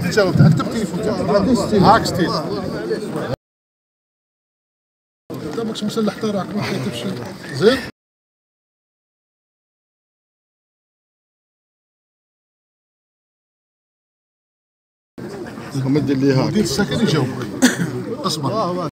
تجاوب اكتب تليفون هاك ستيل قدامك مسلح تراك ما كيكتبش زين مد اللي هاك دير السكن يجاوبك اصبر